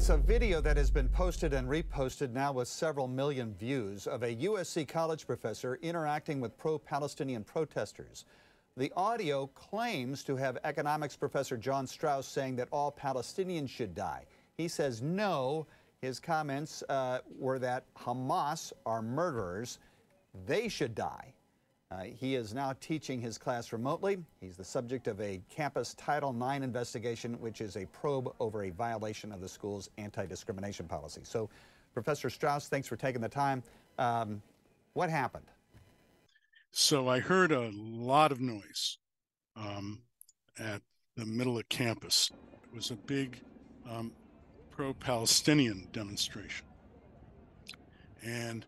It's a video that has been posted and reposted now with several million views of a USC college professor interacting with pro Palestinian protesters. The audio claims to have economics professor John Strauss saying that all Palestinians should die. He says no. His comments uh, were that Hamas are murderers. They should die. Uh, he is now teaching his class remotely. He's the subject of a campus Title IX investigation, which is a probe over a violation of the school's anti discrimination policy. So, Professor Strauss, thanks for taking the time. Um, what happened? So, I heard a lot of noise um, at the middle of campus. It was a big um, pro Palestinian demonstration. And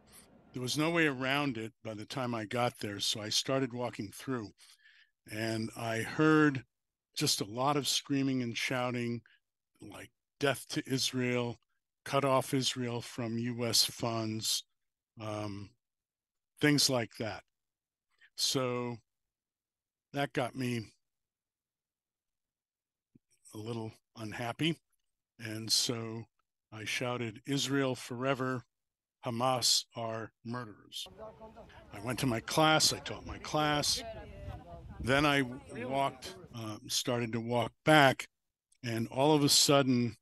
there was no way around it by the time I got there. So I started walking through and I heard just a lot of screaming and shouting, like death to Israel, cut off Israel from US funds, um, things like that. So that got me a little unhappy. And so I shouted, Israel forever, Hamas are murderers. I went to my class, I taught my class. Then I walked, uh, started to walk back, and all of a sudden,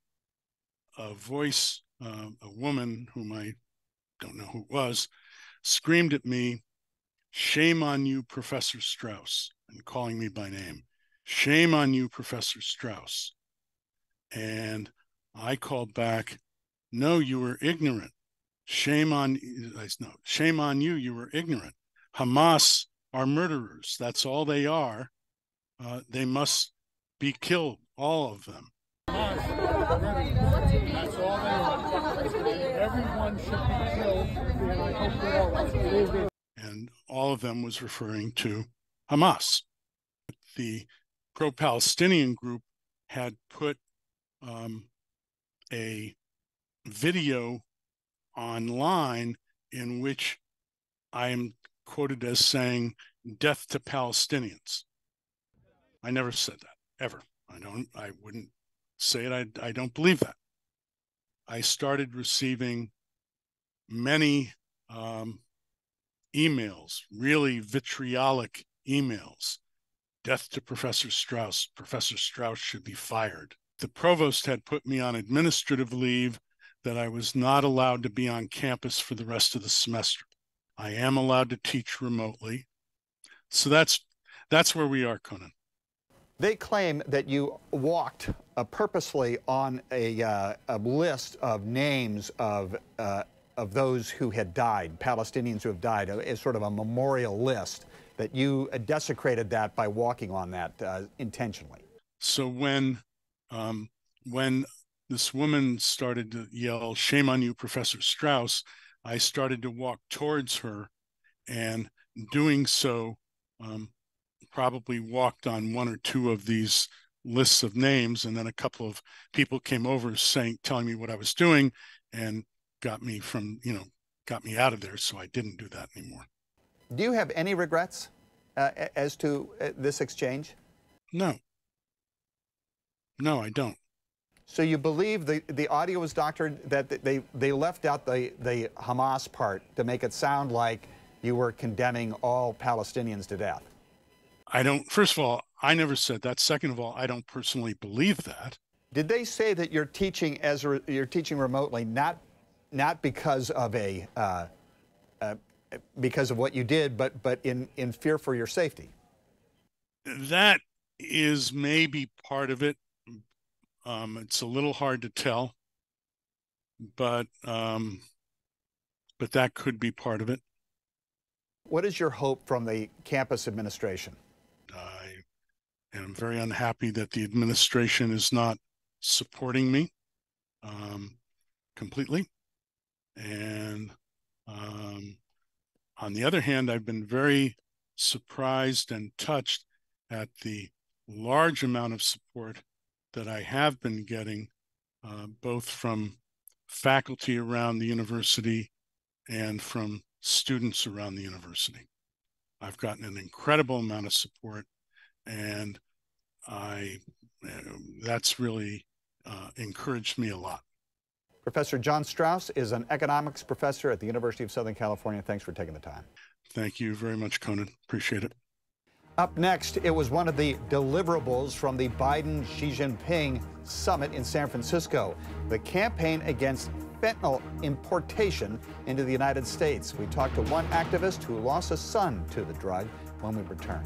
a voice, uh, a woman whom I don't know who it was, screamed at me, Shame on you, Professor Strauss, and calling me by name. Shame on you, Professor Strauss. And I called back, No, you were ignorant. Shame on no, shame on you. You were ignorant. Hamas are murderers. That's all they are. Uh, they must be killed, all of them. That's all they are. Everyone should be killed, and I hope they are. And all of them was referring to Hamas. The pro Palestinian group had put um, a video online in which I am quoted as saying, death to Palestinians. I never said that, ever. I don't, I wouldn't say it. I, I don't believe that. I started receiving many um, emails, really vitriolic emails. Death to Professor Strauss. Professor Strauss should be fired. The provost had put me on administrative leave that I was not allowed to be on campus for the rest of the semester. I am allowed to teach remotely. So that's that's where we are, Conan. They claim that you walked uh, purposely on a, uh, a, list of names of uh, of those who had died, Palestinians who have died, as sort of a memorial list. That you desecrated that by walking on that uh, intentionally. So when um, when this woman started to yell, Shame on you, Professor Strauss. I started to walk towards her, and doing so, um, probably walked on one or two of these lists of names. And then a couple of people came over saying, telling me what I was doing and got me from, you know, got me out of there. So I didn't do that anymore. Do you have any regrets uh, as to uh, this exchange? No. No, I don't. So you believe the, the audio was doctored, that they, they left out the, the Hamas part to make it sound like you were condemning all Palestinians to death? I don't, first of all, I never said that. Second of all, I don't personally believe that. Did they say that you're teaching as re, you're teaching remotely, not not because of a uh, uh, because of what you did, but but in in fear for your safety? That is maybe part of it. Um, it's a little hard to tell, but um, but that could be part of it. What is your hope from the campus administration? I am very unhappy that the administration is not supporting me um, completely. And um, on the other hand, I've been very surprised and touched at the large amount of support that I have been getting, uh, both from faculty around the university and from students around the university. I've gotten an incredible amount of support, and I uh, that's really uh, encouraged me a lot. Professor John Strauss is an economics professor at the University of Southern California. Thanks for taking the time. Thank you very much, Conan. Appreciate it. Up next, it was one of the deliverables from the Biden Xi Jinping summit in San Francisco the campaign against fentanyl importation into the United States. We talked to one activist who lost a son to the drug when we return.